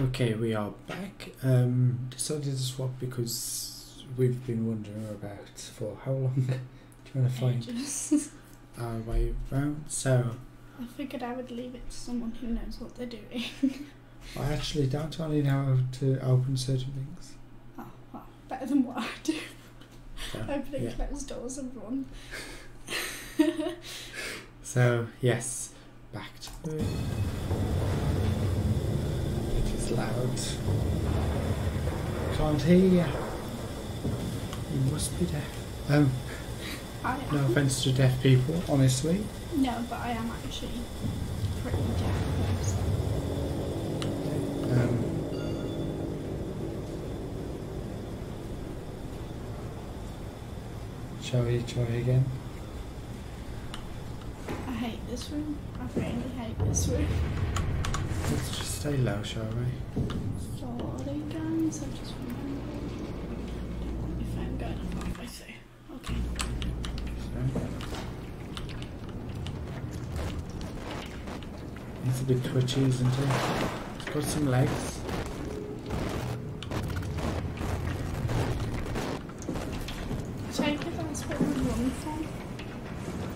Okay, we are back. Um, decided to swap because we've been wondering about for how long trying to find our way around. So I figured I would leave it to someone who knows what they're doing. I actually don't only know how to open certain things. oh, well, better than what I do. So, Opening yeah. closed doors and run. so yes, back to it. It is loud. Can't hear you. You must be deaf. Um, no offense to deaf people, honestly. No, but I am actually pretty deaf. so- Um, shall we try again? I hate this room. I really hate this room. Stay low, shall we? Sorry guys, I just remembered. If I'm going halfway through. Okay. So. It's a bit twitchy, isn't it? It's got some legs. Take it that's where we run from.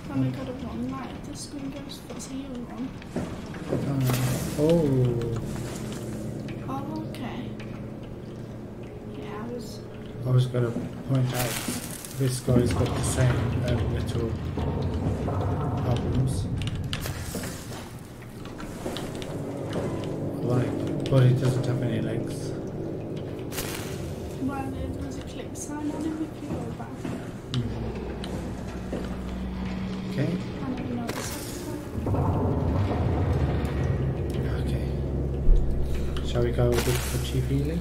When we gotta run like if the screen goes fuzzy you run. Uh, oh, Oh okay. Yeah, I was Going to point out this guy's got the same um, little problems. Like, but he doesn't have any legs. well there was a click sign on him if you go back. Okay, I never noticed that. okay. Shall we go a bit touchy feely?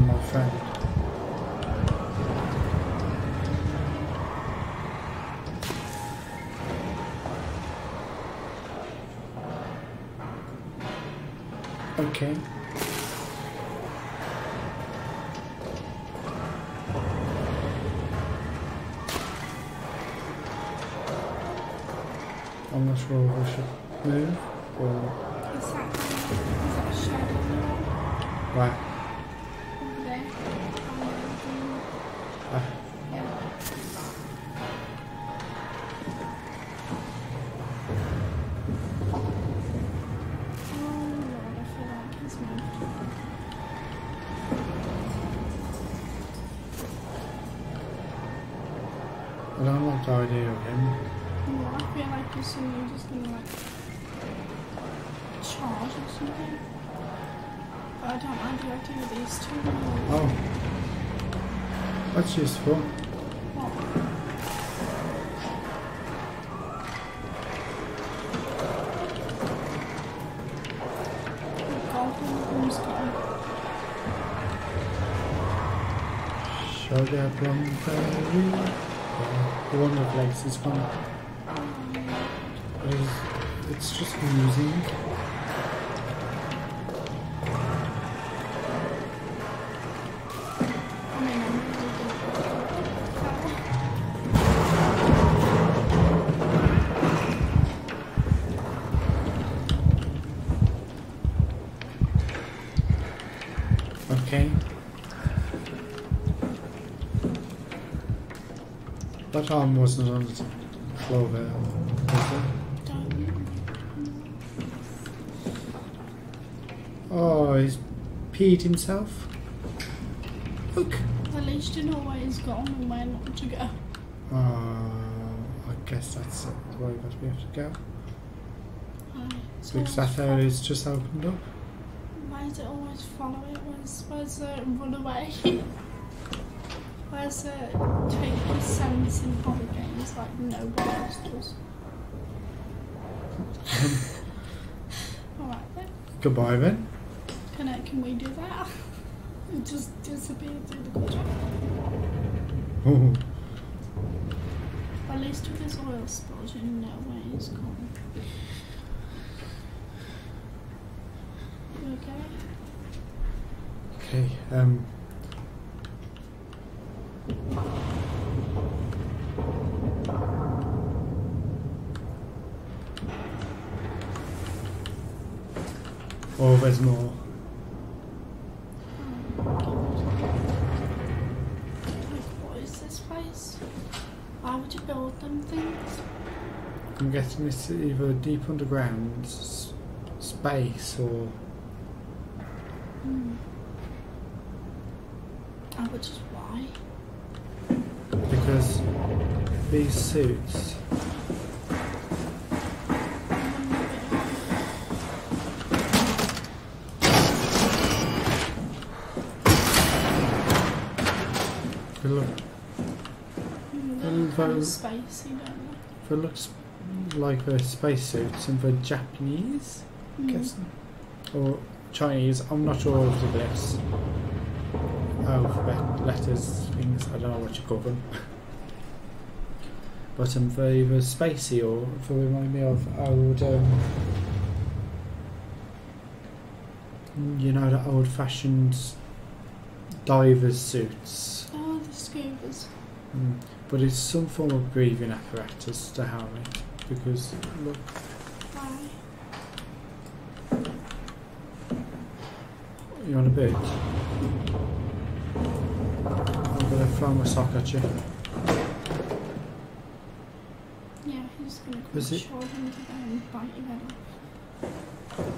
My friend. Okay. I'm not sure if I should move or Is that is that right. Plum fairy. The one with legs is gone. It is, it's just amusing. That arm wasn't on the floor there, was it? Oh, he's peed himself. Look. Well, least you know where he's gone and where not to go. Uh, I guess that's the way that we have to go. Aye. So Because that area's just opened up. Why does it always follow it? Where's, where's the run away? where's the take the sense in horror games like nobody else does? Alright then. Goodbye then. Can, I, can we do that? It just disappeared through the gutter. Oh, At least with his oil spills, you know where he's gone. You okay? okay. Um. Oh, there's more. What is this place? Why would you build them things? I'm guessing it's either deep underground space or Hmm. Oh, which is why. because these suits. Well, kind of though- spacey, don't looks like they're spacesuits and they're Japanese, Mm. guessing, or Chinese. I'm not sure of the glyphs. Alphabet, letters, things. I don't know what you call them. But um, they either spacey or they remind me of old, um, you know, the old-fashioned divers suits. Oh, the scubas. Mm. But it's some form of breathing apparatus to help it because look, you want a boot? I'm gonna throw my sock at you. Yeah, he's gonna come Was it- shove into there and bite your head off.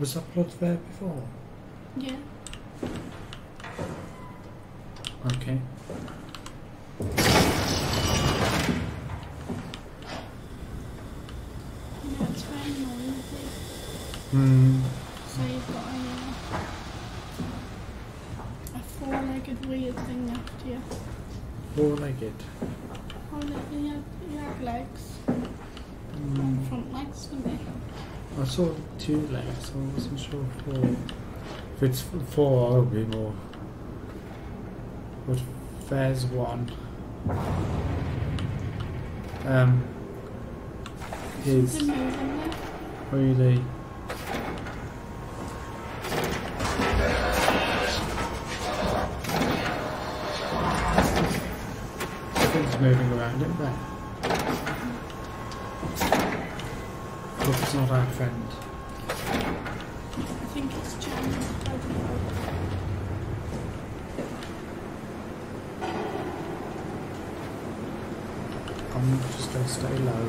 Was that blood there before? Yeah. Okay. You know, it's very noisy. Hmm. So you've got a, uh, a four-legged weird thing after you. Four-legged. Oh, look, he had, he had legs. Mm. Front legs, didn't he? I saw two legs. so I wasn't sure four. If it's four, I'll be more. But there's one. Um. Is really. Things moving around it there. Look, it's not our friend. I think it's know. I'm just gonna stay low.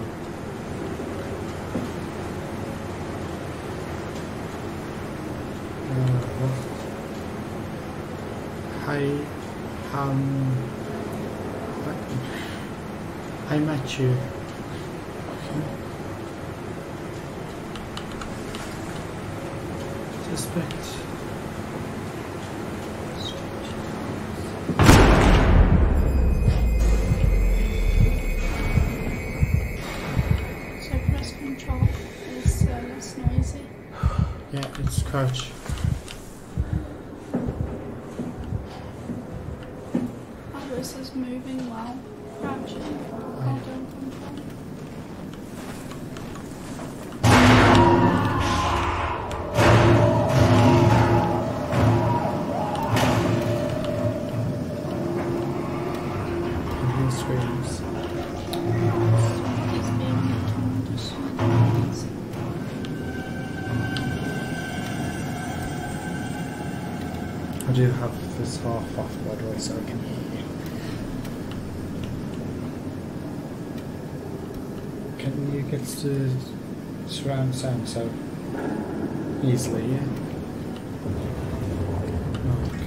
Uh, what? Hi, um, I met Get surround sound so easily? Yeah. Oh,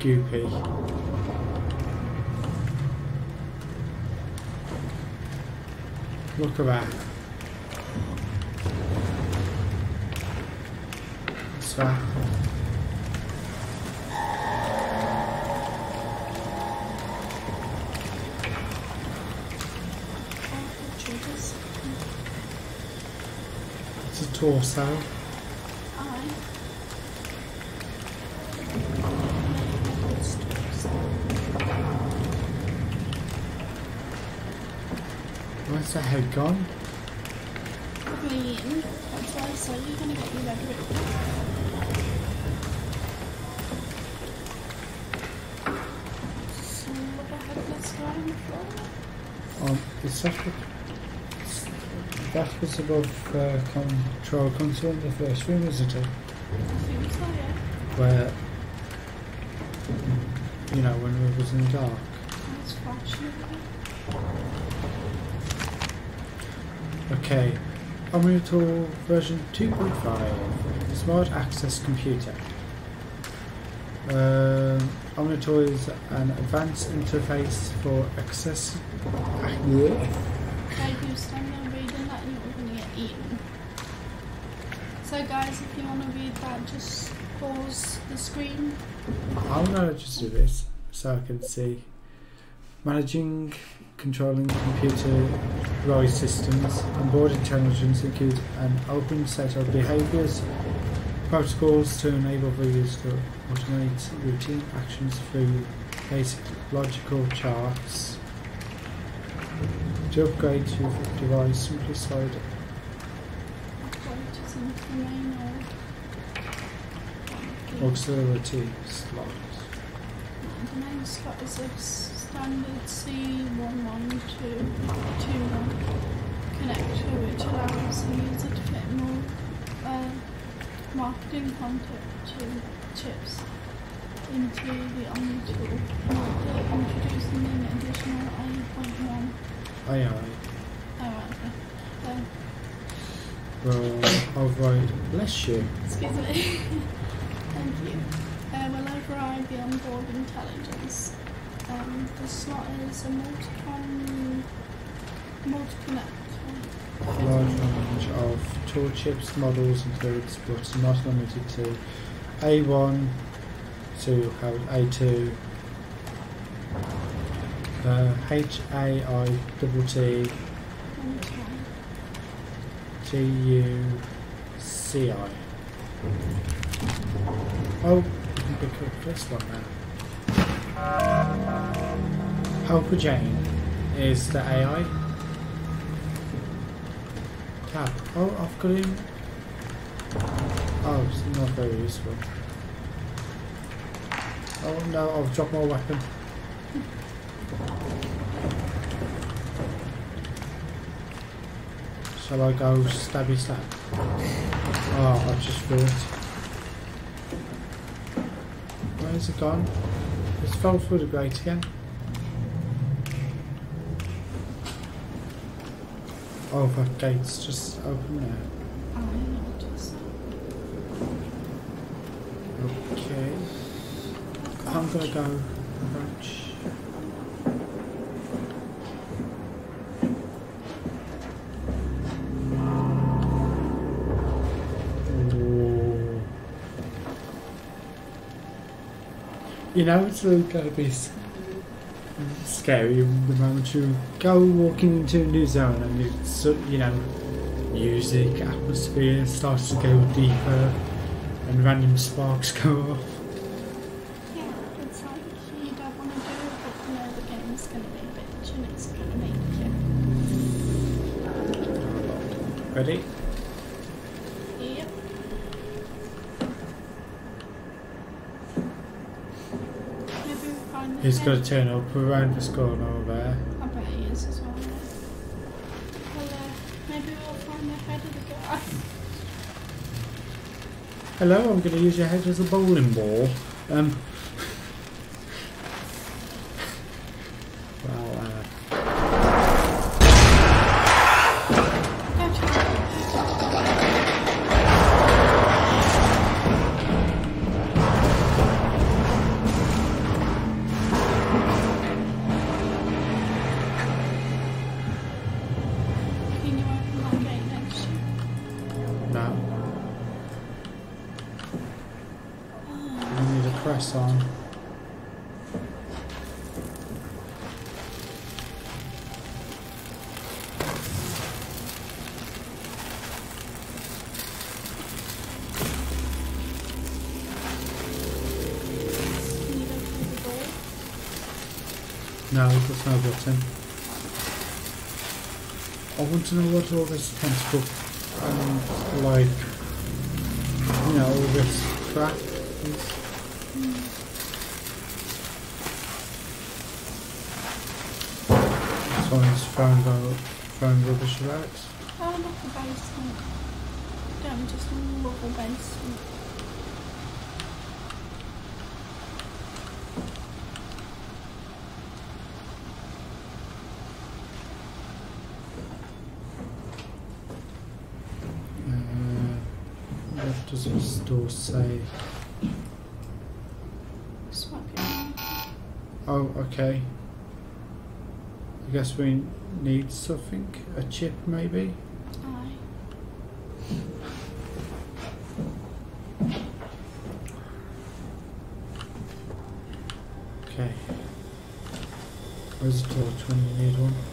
goopy. Look at that. Triggers. It's a torso. Aye. Where's head gone? Eaten. That's why I said you're gonna get? Um, is that that was above uh, control console in the first room, isn't it? Where, you know, when it was in the dark. Okay, Omnitool version 2.5, Smart Access Computer. Um, Omnitool is an advanced interface for access. Like you stand there reading that, you're gonna get eaten. So, guys, if you want to read that, just pause the screen. I'm gonna just do this so I can see. Managing, controlling computer computerized systems, onboard intelligence includes an open set of behaviors, protocols to enable the user to automate routine actions through basic logical charts. To upgrade to your device, simply slide the auxiliary slots. The slot is a standard C11221 connector which allows the user to fit more uh, marketing content to chips into the Omni tool. After introducing an additional 8.1 Aye aye. oh, right, okay. Um, Well. Bless you. Excuse me. Thank you. Uh, will override the onboard intelligence. Um, the slot is a multicon, multi-connector. large range of tool chips models and includes but not limited to A1 to how A2 uh, HAI double T T U C I Oh, we can pick up this one now. Helper Jane is the AI. Tab. Oh, I've got him. Oh, it's not very useful. Oh no, I've dropped my weapon. Shall I go stabby stab? Oh, I've just thought. Where's it gone? It's through the grate again. Oh, the gate's just open. I noticed. Okay. I'm gonna go You know it's really gonna be scary the moment you go walking into a new zone and it's you know music, atmosphere starts to go deeper and random sparks go off. Yeah, it's like you don't want to do it, but you know the game's going to be a bitch and it's going to make you. Ready? Yep. Maybe we'll find the He's got to turn up around this corner over there. I bet he is as well. Well, uh, maybe we'll find the head of the guy. Hello, I'm going to use your head as a bowling ball. Um. No, there's no button. I want to know what all this tentacle, um, like, you know, all this crap is. Someone's throwing, go- throwing rubbish about. Oh, look, a basement. Don't just love a basement. Uh, what door say? Oh, okay. I guess we need something. A chip, maybe? Okay. Where's the torch when you need one?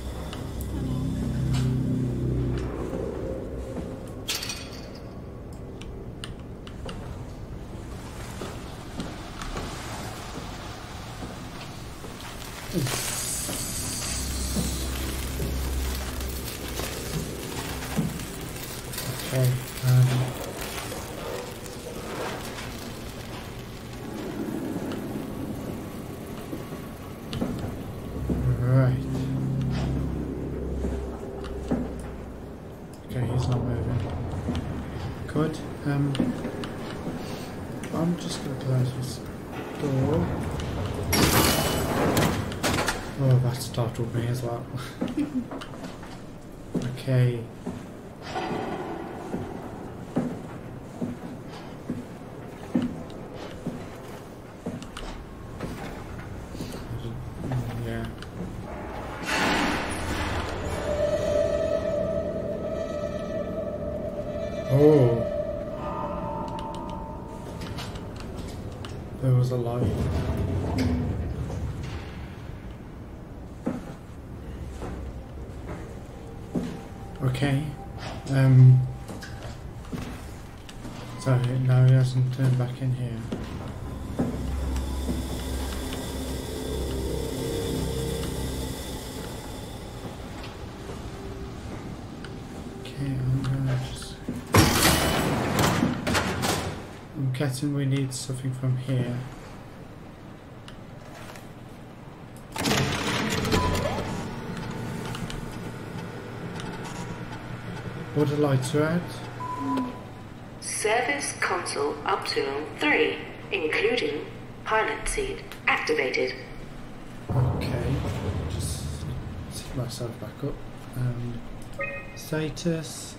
Oh, that startled me as well. okay. He back in here. Okay, I'm gonna just. I'm guessing we need something from here. What the lights are out? Service console Optimum 3, including pilot seat, activated. Okay, just set myself back up. Um, status,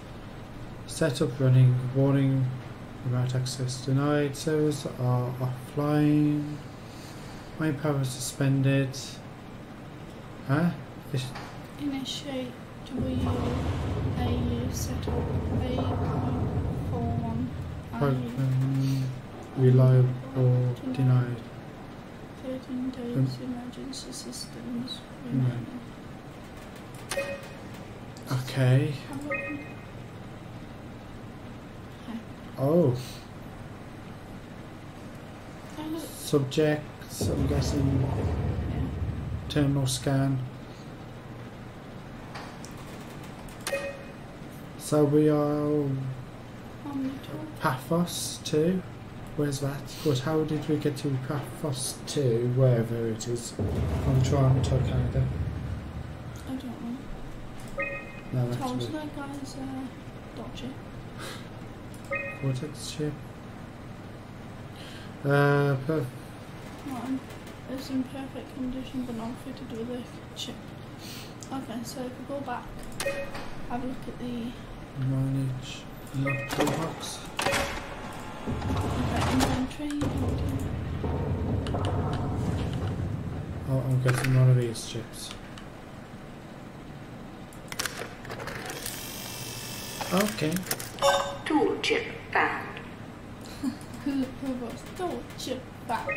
setup running, warning, remote access denied, servers are offline, main power suspended. Huh? This, Initiate WAU setup 8.41 program reliable denied. 13 days emergency systems remaining. Okay. Have a look. Okay. Oh, subjects, I'm guessing terminal scan. So we are On the top. Pathos 2. Where's that? But how did we get to Pathos 2, wherever it is? I'm trying to Canada. I don't know. No, Told that guy's uh, dodgy. Cortex chip. Uh, per- Not it's in perfect condition but not fitted with a chip. Okay, so if we go back, have a look at the manage lock toolbox. okay, inventory. Oh, I'm getting one of these chips. Okay. Tool chip found. Who who was the chip back?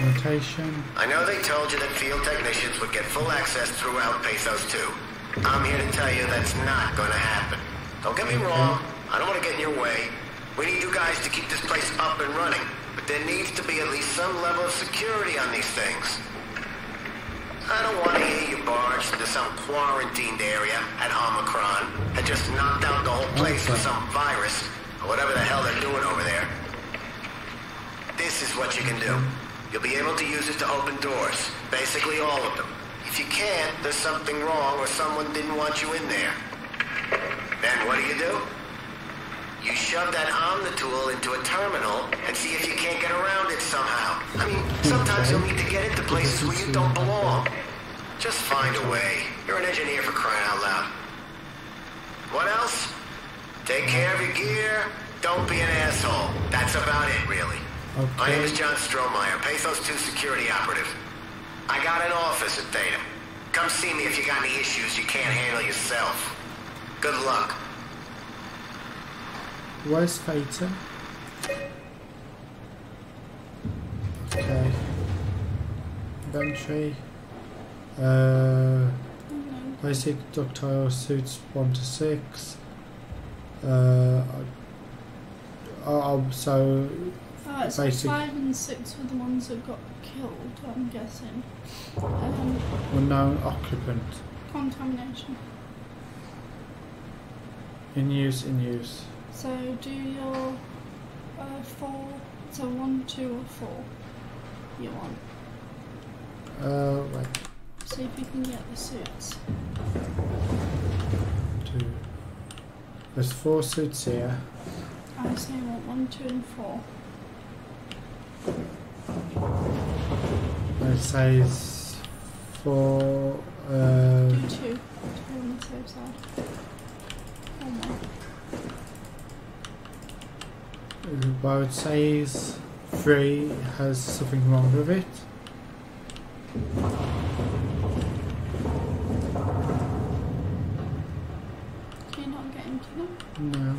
Notation. I know they told you that field technicians would get full access throughout Pathos 2. I'm here to tell you that's not gonna happen. Don't get me wrong, I don't want to get in your way. We need you guys to keep this place up and running, but there needs to be at least some level of security on these things. I don't want to hear you barge into some quarantined area at Omicron and just knocked out the whole place with some virus or whatever the hell they're doing over there. This is what you can do. You'll be able to use it to open doors. Basically all of them. If you can't, there's something wrong or someone didn't want you in there. Then what do you do? You shove that Omnitool into a terminal and see if you can't get around it somehow. I mean, sometimes you'll need to get into places where you don't belong. Just find a way. You're an engineer for crying out loud. What else? Take care of your gear. Don't be an asshole. That's about it, really. Okay. My name is. John Strohmeyer, Pathos 2 security operative. I got an office at Theta. Come see me if you got any issues you can't handle yourself. Good luck. Where's Theta? Okay. Inventory. Uh, basic ductile suits 1 to 6. Uh, oh, so Oh, so Basic. five and six were the ones that got killed. I'm guessing. Um, unknown occupant. contamination. In use, in use. So do your uh, four. So one, two, or four. You want. Uh, right. See if you can get the suits. Two. There's four suits here. I say you want one, two, and four. It says for uh, Do two. Two on the safe side. Well, it says three has something wrong with it. Can you not get into them? No.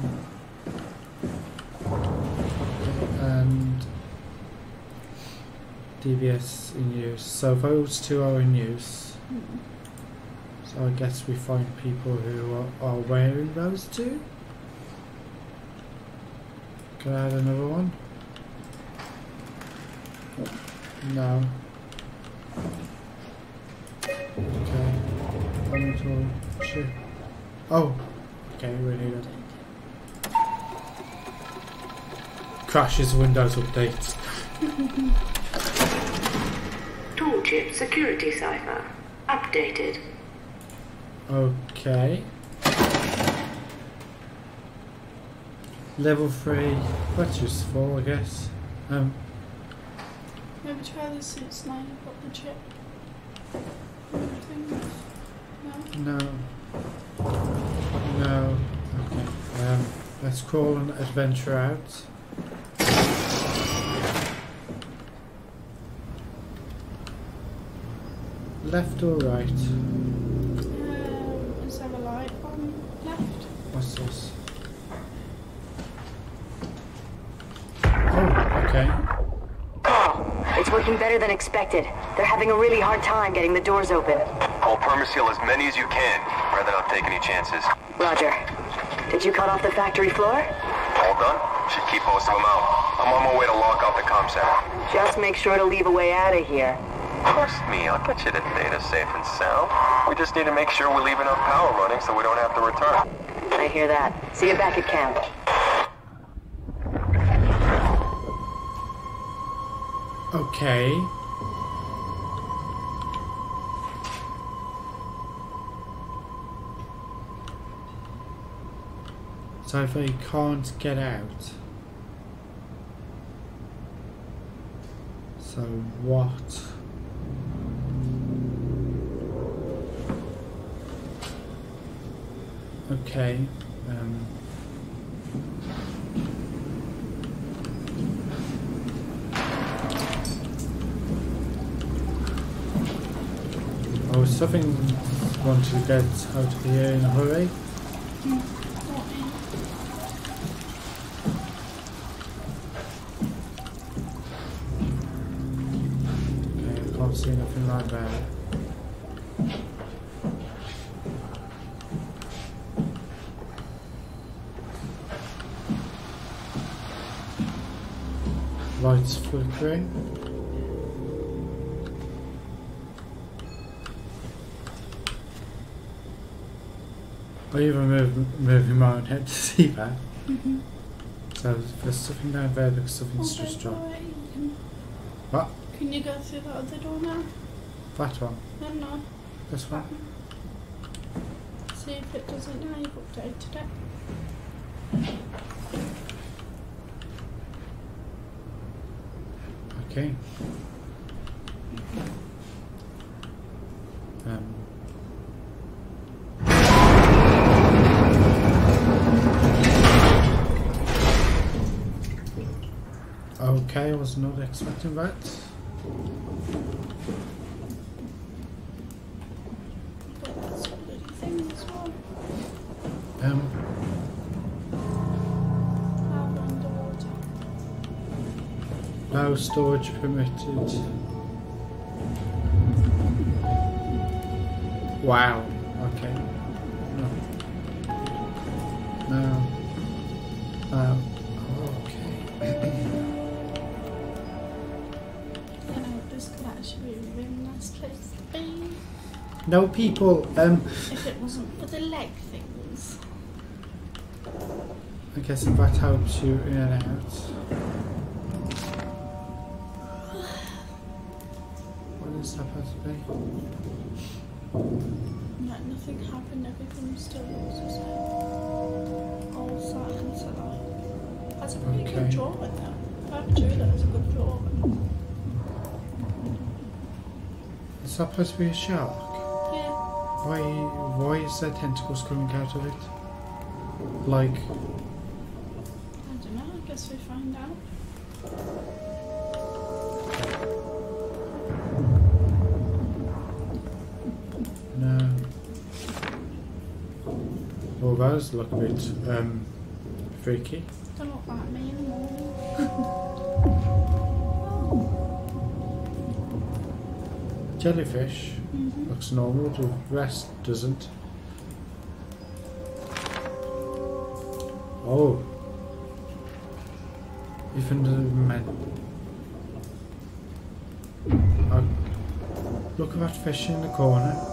And DBS in use. So those two are in use. Mm. I guess we find people who are, are wearing those two. Can I add another one? No. Okay. One chip. Oh. Okay, we need it. Crashes Windows updates. Tool chip security cipher. Updated. Okay. Level three. That's useful, I guess. Um, Maybe try this suits now you've got the chip. No? no. No. Okay. Um, let's call an adventure out. Left or right? Left? Oh, okay. Carl, it's working better than expected. They're having a really hard time getting the doors open. I'll permaseal as many as you can, rather not take any chances. Roger. Did you cut off the factory floor? All done? Should keep most of them out. I'm on my way to lock out the comm center. Just make sure to leave a way out of here. Trust me, I'll get you to Theta safe and sound. We just need to make sure we leave enough power running so we don't have to return. I hear that. See you back at camp. Okay. So if they can't get out, So what? Okay. Um, oh, something wanted to get out of here in a hurry. What Flickering. I even move, moving my own head to see that. Mm-hmm. So there's something down there because something's just dropped. What? Can you go through that other door now? That one. No, no. This one. See if it doesn't now. You've updated it. Okay. Um. Okay, I was not expecting that. No storage permitted. Wow. Okay. No. No. Um. Okay. This could actually be a really nice place to be No people. Um. if it wasn't for the leg things. I guess if that helps you in and out. Like nothing happened, everything still was the same. All silence alive. That's a pretty Okay. good drawing though. That too, that was a good draw. Is that supposed to be a shark? Yeah. Why? Why is there tentacles coming out of it? Like, Those look a bit um freaky. Don't look like me morning. Jellyfish Mhm. looks normal. The rest doesn't. Oh. Even the men. Oh. Look at that fish in the corner.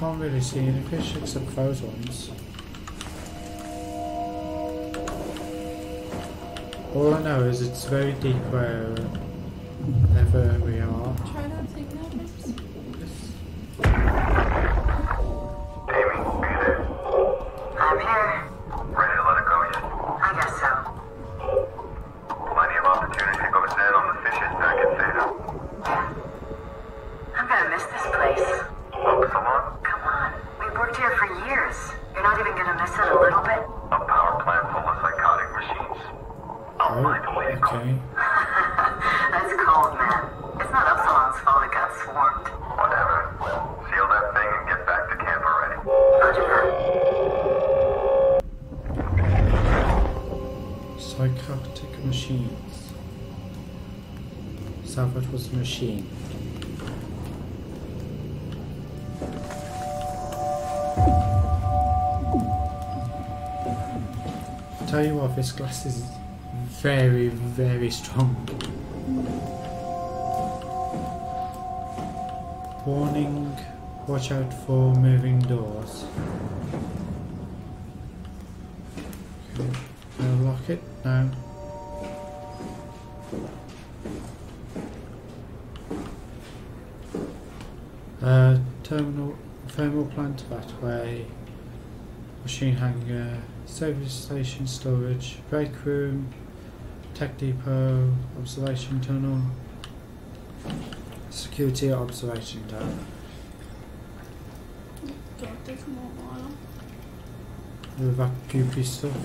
Can't really see any fish except those ones. All I know is it's very deep where, uh, wherever we are. Machine. Tell you what, this glass is very, very strong. Warning Watch out for moving doors. Okay. Gonna lock it? No. Machine hangar, service station storage, break room, tech depot, observation tunnel, security observation tower. God, there's more oil. With that stuff.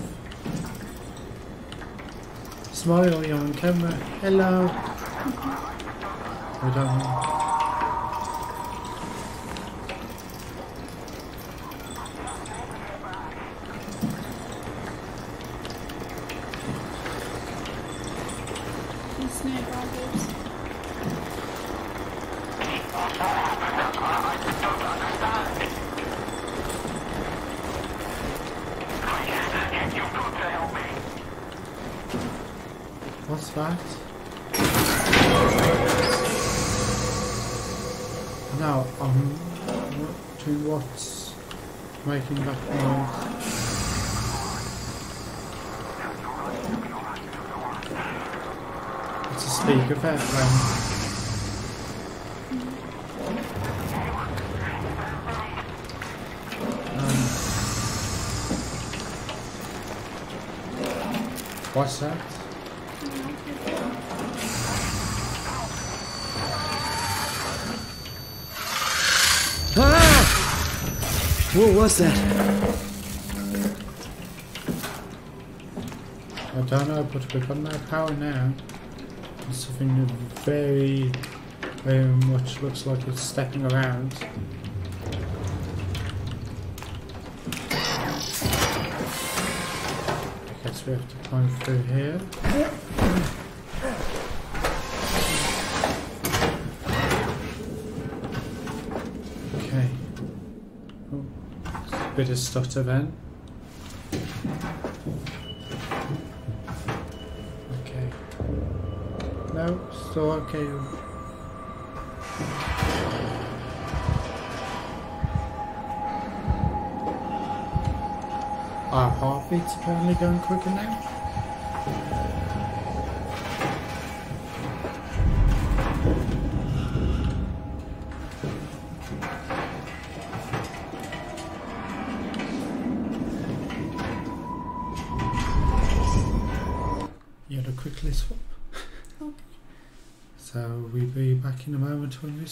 Smile, you're on camera. Hello. I don't know. It's nearby, babes. What's that? Now I'm wondering what's making that noise. It's a speaker. Um, what's that? What was that? I don't know, but we've got no power now. It's something that very, very much looks like it's stepping around. I guess we have to climb through here. Okay. Oh, bit of stutter then. Okay. No, still okay. Our heartbeat's apparently going quicker now.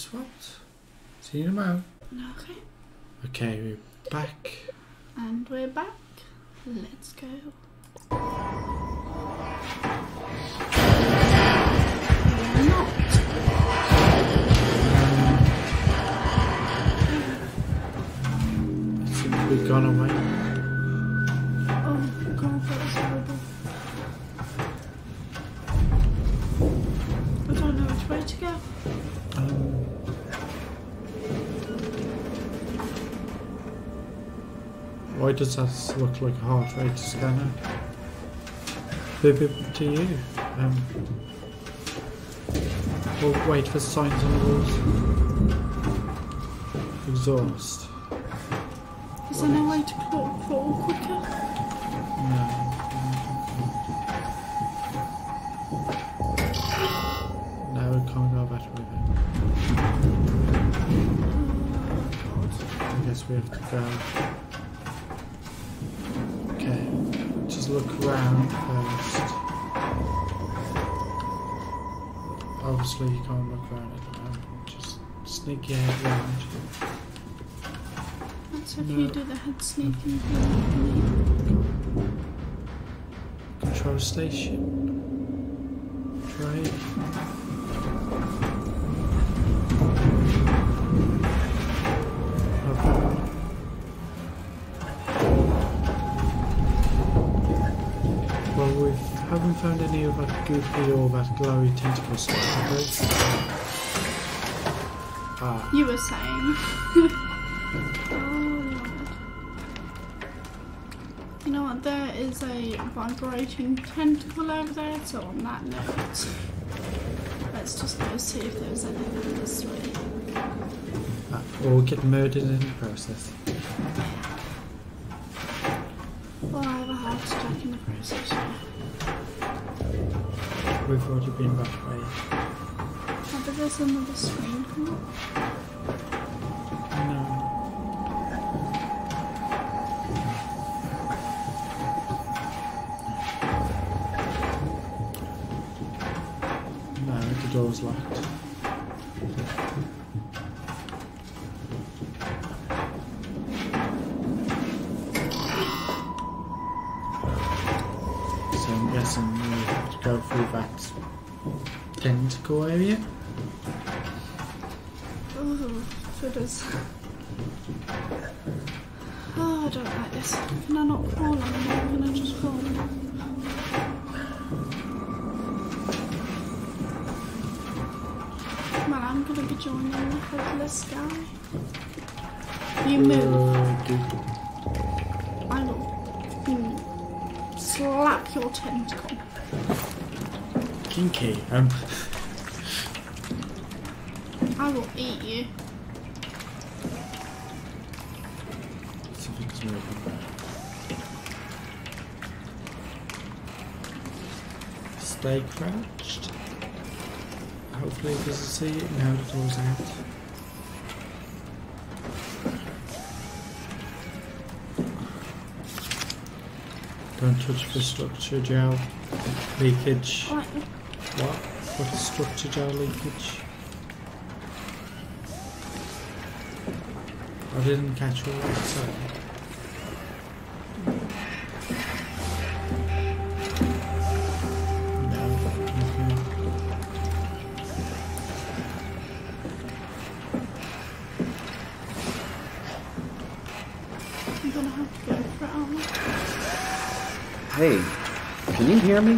Swapped. See you moment. Okay. Okay, we're back. And we're back. Let's go. Does that look like a heart rate scanner? Bib bib to you. Um, we'll wait for signs on the walls. Exhaust. Is there no way to crawl, crawl quicker? No. No, we can't go that way then. I guess we have to go. Look around first. Obviously, you can't look around at the moment. Just sneak your head round. That's if No. you do the head sneaking thing. Control station. Of that goopy that glowy tentacle stuff. Ah, You were saying. oh, Lord. You know what? There is a vibrating tentacle over there, so on that note, let's just go see if there's anything this way. Or get murdered in the process. Or I have a heart attack in the process. Yeah. We've already been that way. Oh, but there's another screen. Come on. No. No, the door's locked. So I'm guessing we have to go through that tentacle area. Oh, footers. Oh, I don't like this. Can I not crawl on them? Can I just crawl? Well, I'm gonna be joining the headless guy. You move. I will mm, slap your tentacle. I will eat you. something's moving. Stay crouched. Hopefully it doesn't see it. Now the door's out. Don't touch the structure gel. Leakage. What? What structure gel leakage? I didn't catch all aren't I? Hey, can you hear me?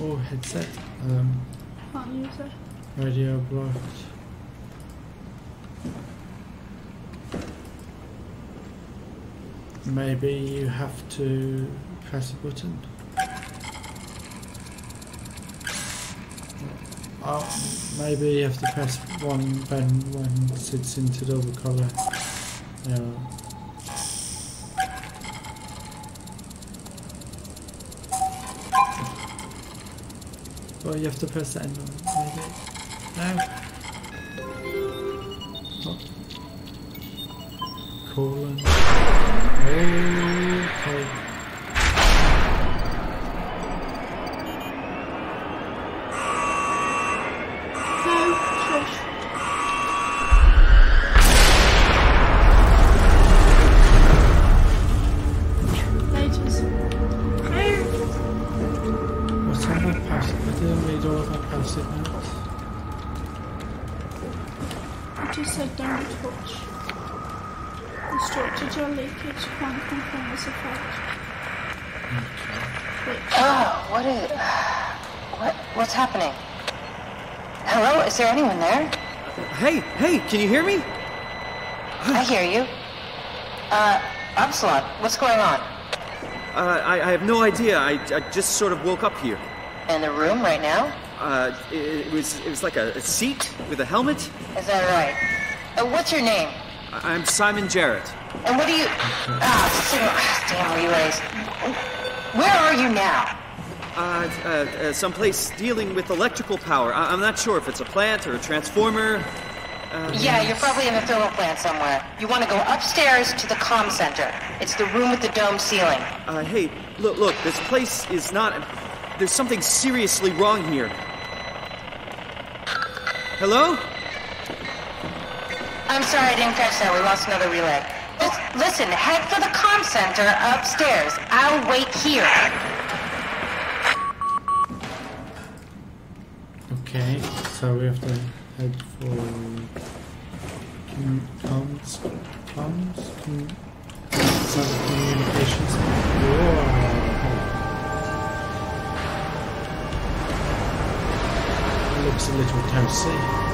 Oh, headset. Um, Can't use it. radio blocked. Maybe you have to press a button. Oh, maybe you have to press one button when it sits into double colour. Yeah. Well, you have to press that one, Can you hear me? I hear you. Uh, Absalon, what's going on? Uh, I, I have no idea. I, I just sort of woke up here. In the room right now? Uh, it, it was it was like a, a, seat with a helmet. Is that right? Uh, what's your name? I, I'm Simon Jarrett. And what do you? Ah, oh, damn relays. Where are you now? Uh, uh, uh, someplace dealing with electrical power. I- am not sure if it's a plant or a transformer. Um, yeah, you're probably in the thermal plant somewhere. You want to go upstairs to the com center. It's the room with the dome ceiling. Uh, hey, look, look, this place is not. There's something seriously wrong here. Hello? I'm sorry I didn't catch that. We lost another relay. Just listen, head for the com center upstairs. I'll wait here. Okay, so we have to head for King Tom's Tom's King some Communications. Looks a little toasty.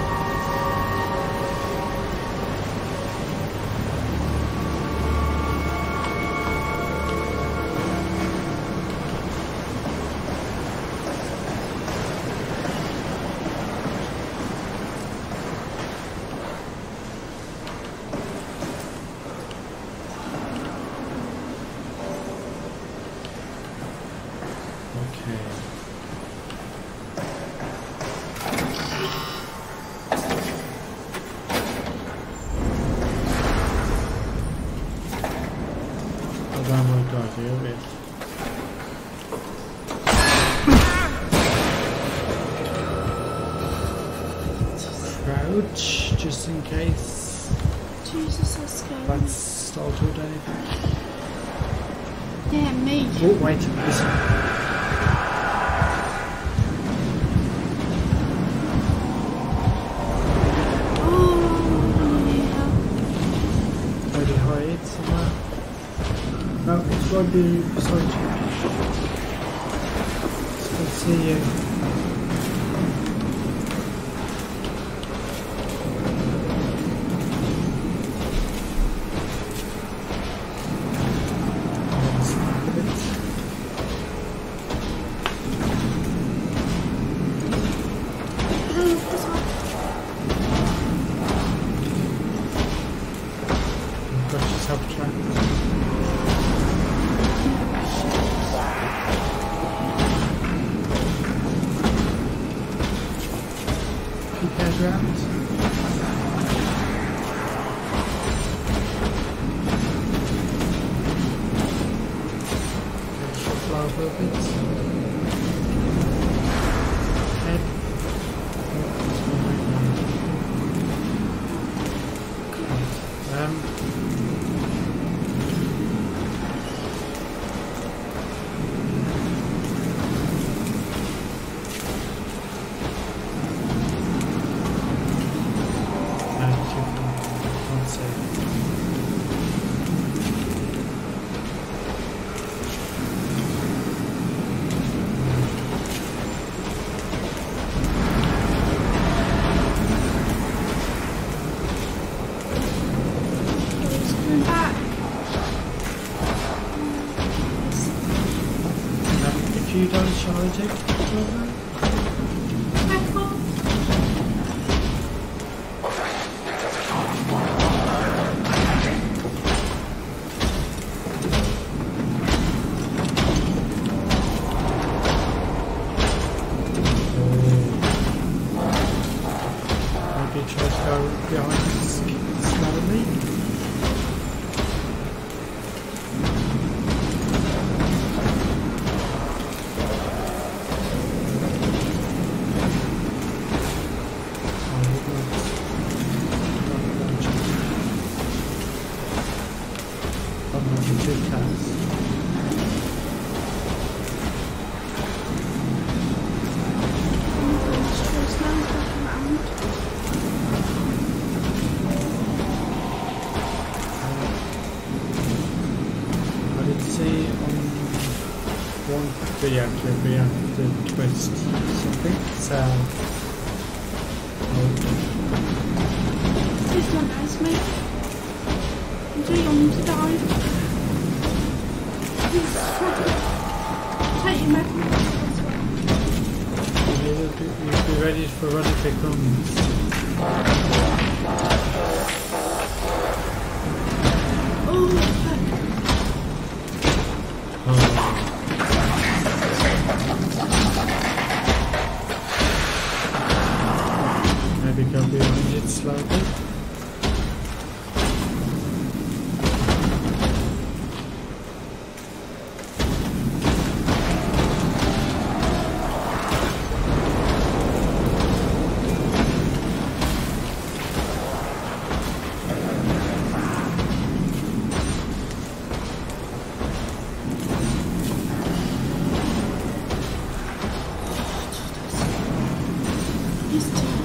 Easter.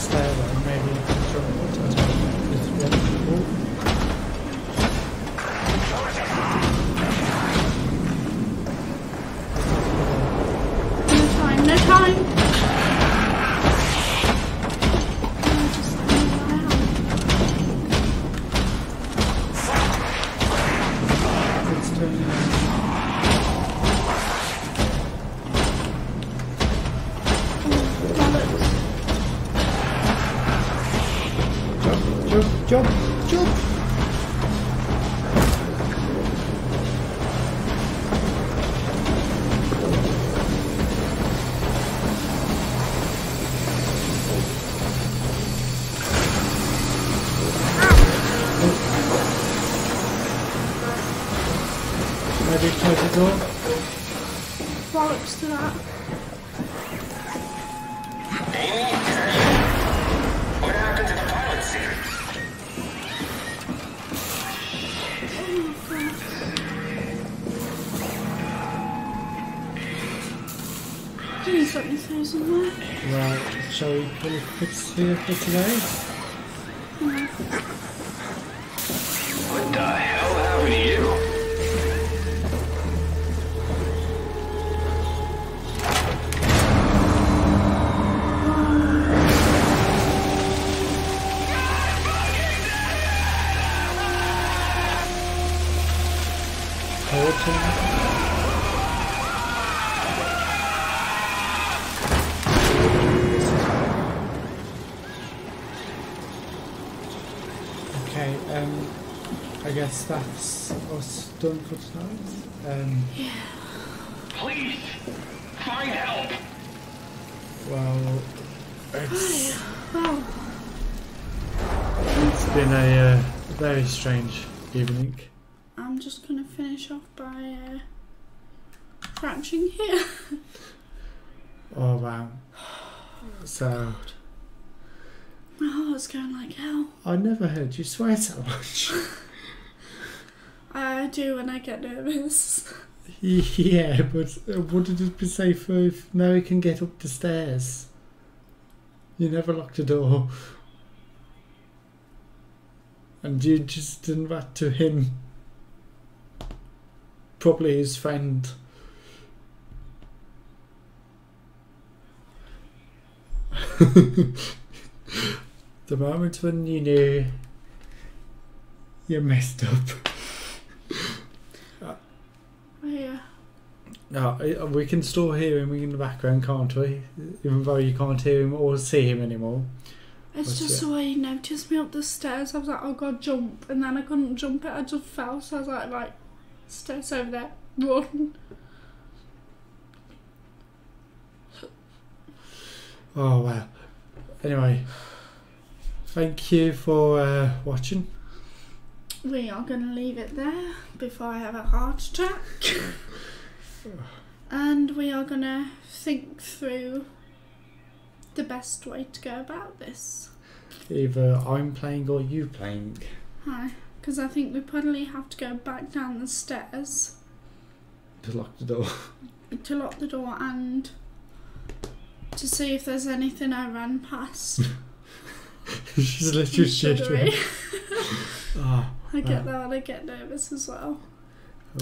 Stairway, maybe shall we call it quits here for today? What the hell happened to you? Autumn. I guess that's us done for tonight. Um, Please, find help. well, it's, Well, it's been a uh, very strange evening. I'm just gonna finish off by uh, crouching here. Oh wow. So, My heart's going like hell. I never heard you swear so much. I do when I get nervous. yeah, but uh, wouldn't it be safer if Mary can get up the stairs? You never locked the door. And you just done that to him. Probably his friend. the moment when you knew you messed up. Yeah. No, uh, we can still hear him in the background, can't we? Even though you can't hear him or see him anymore. It's What's just it? the way he noticed me up the stairs. I was like, oh god, jump. And then I couldn't jump it, I just fell. So I was like, right, stairs over there, run. Oh wow. Anyway, thank you for uh, watching. We are going to leave it there before I have a heart attack. and we are going to think through the best way to go about this. either I'm playing or you playing. Hi. Because I think we probably have to go back down the stairs To lock the door. to lock the door and to see if there's anything I ran past. She's literally shivering. Oh, I get Wow. that and I get nervous as well.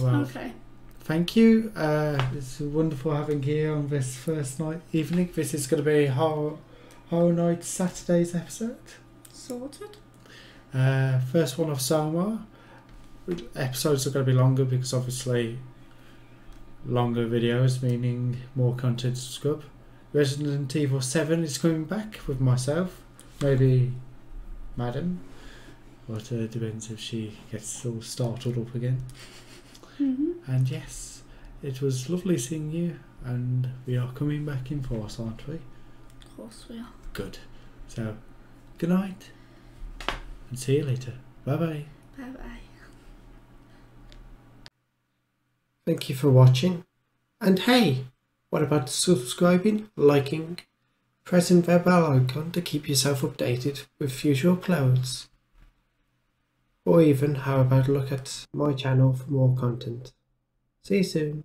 well, Okay. thank you. Uh, it's wonderful having you here on this first night evening. This is going to be whole Horror Night Saturday's episode. Sorted. Uh, first one of Soma. Episodes are going to be longer because obviously longer videos meaning more content to scrub. Resident Evil 7 is coming back with myself, maybe Madam, but uh, depends if she gets all startled up again. hmm And yes, it was lovely seeing you, and we are coming back in force, aren't we? Of course we are. Good. So, good night, and see you later. Bye bye. Bye bye. Thank you for watching. And hey, what about subscribing, liking, pressing the bell icon to keep yourself updated with future uploads? Or even how about look at my channel for more content. See you soon.